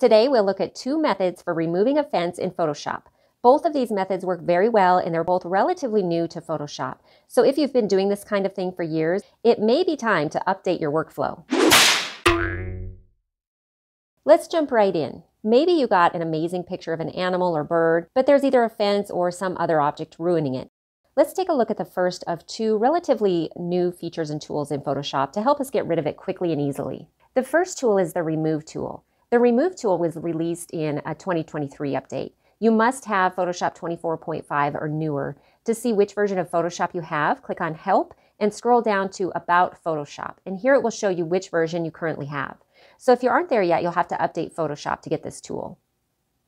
Today, we'll look at two methods for removing a fence in Photoshop. Both of these methods work very well and they're both relatively new to Photoshop. So if you've been doing this kind of thing for years, it may be time to update your workflow. Let's jump right in. Maybe you got an amazing picture of an animal or bird, but there's either a fence or some other object ruining it. Let's take a look at the first of two relatively new features and tools in Photoshop to help us get rid of it quickly and easily. The first tool is the Remove tool. The Remove tool was released in a 2023 update. You must have Photoshop 24.5 or newer. To see which version of Photoshop you have, click on Help and scroll down to About Photoshop. And here it will show you which version you currently have. So if you aren't there yet, you'll have to update Photoshop to get this tool.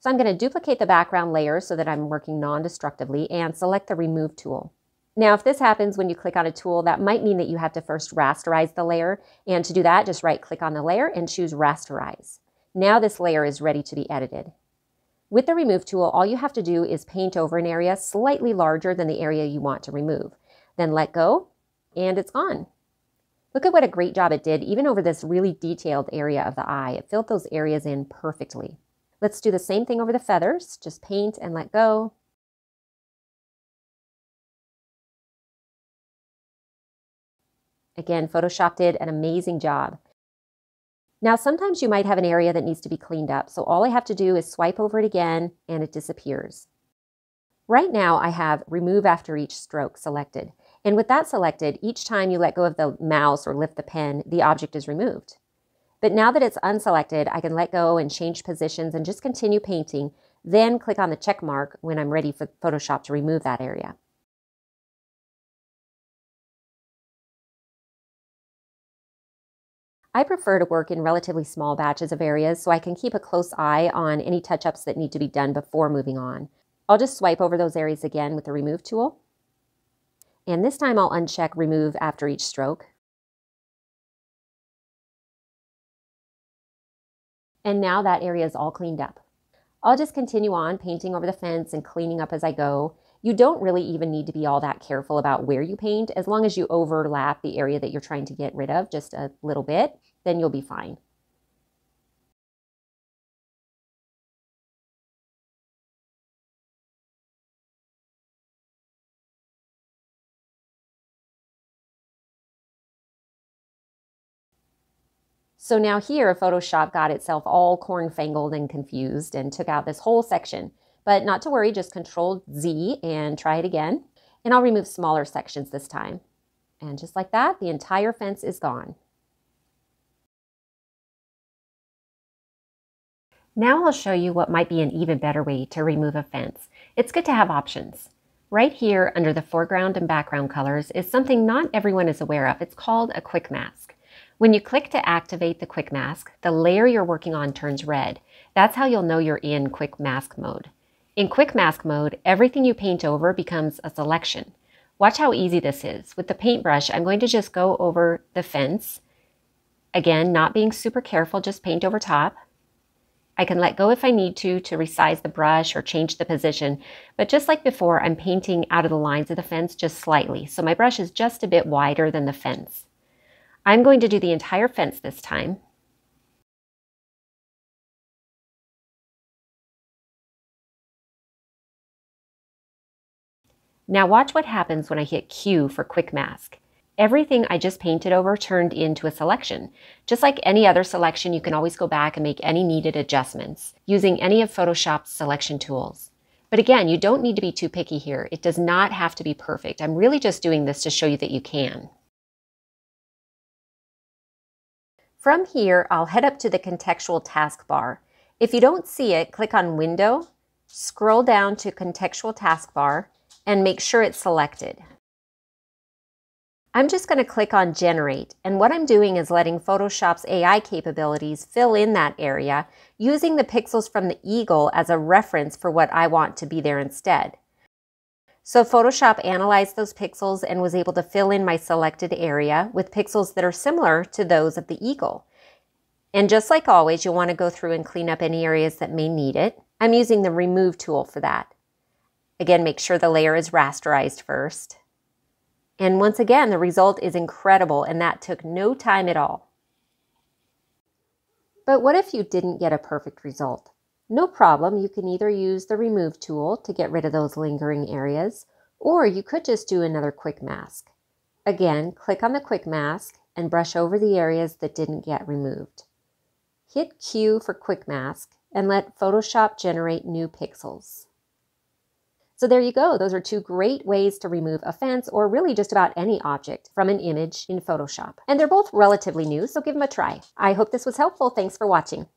So I'm going to duplicate the background layer so that I'm working non-destructively and select the Remove tool. Now, if this happens when you click on a tool, that might mean that you have to first rasterize the layer. And to do that, just right click on the layer and choose Rasterize. Now this layer is ready to be edited. With the Remove tool, all you have to do is paint over an area slightly larger than the area you want to remove. Then let go, and it's gone. Look at what a great job it did, even over this really detailed area of the eye. It filled those areas in perfectly. Let's do the same thing over the feathers. Just paint and let go. Again, Photoshop did an amazing job. Now, sometimes you might have an area that needs to be cleaned up, so all I have to do is swipe over it again and it disappears. Right now, I have remove after each stroke selected. And with that selected, each time you let go of the mouse or lift the pen, the object is removed. But now that it's unselected, I can let go and change positions and just continue painting, then click on the check mark when I'm ready for Photoshop to remove that area. I prefer to work in relatively small batches of areas so I can keep a close eye on any touch-ups that need to be done before moving on. I'll just swipe over those areas again with the Remove tool. And this time I'll uncheck Remove after each stroke. And now that area is all cleaned up. I'll just continue on painting over the fence and cleaning up as I go. You don't really even need to be all that careful about where you paint. As long as you overlap the area that you're trying to get rid of just a little bit, then you'll be fine. So now here, Photoshop got itself all corn-fangled and confused and took out this whole section. But not to worry, just Control Z and try it again. And I'll remove smaller sections this time. And just like that, the entire fence is gone. Now I'll show you what might be an even better way to remove a fence. It's good to have options. Right here under the foreground and background colors is something not everyone is aware of. It's called a quick mask. When you click to activate the quick mask, the layer you're working on turns red. That's how you'll know you're in quick mask mode. In quick mask mode, everything you paint over becomes a selection. Watch how easy this is. With the paintbrush, I'm going to just go over the fence. Again, not being super careful, just paint over top. I can let go if I need to to resize the brush or change the position, but just like before, I'm painting out of the lines of the fence just slightly, so my brush is just a bit wider than the fence. I'm going to do the entire fence this time. Now watch what happens when I hit Q for Quick Mask. Everything I just painted over turned into a selection. Just like any other selection, you can always go back and make any needed adjustments using any of Photoshop's selection tools. But again, you don't need to be too picky here. It does not have to be perfect. I'm really just doing this to show you that you can. From here, I'll head up to the contextual taskbar. If you don't see it, click on Window, scroll down to Contextual Taskbar, and make sure it's selected. I'm just going to click on Generate, and what I'm doing is letting Photoshop's AI capabilities fill in that area using the pixels from the eagle as a reference for what I want to be there instead. So Photoshop analyzed those pixels and was able to fill in my selected area with pixels that are similar to those of the eagle. And just like always, you'll want to go through and clean up any areas that may need it. I'm using the Remove tool for that. Again, make sure the layer is rasterized first. And once again, the result is incredible and that took no time at all. But what if you didn't get a perfect result? No problem, you can either use the remove tool to get rid of those lingering areas, or you could just do another quick mask. Again, click on the quick mask and brush over the areas that didn't get removed. Hit Q for quick mask and let Photoshop generate new pixels. So there you go. Those are two great ways to remove a fence or really just about any object from an image in Photoshop. And they're both relatively new, so give them a try. I hope this was helpful. Thanks for watching.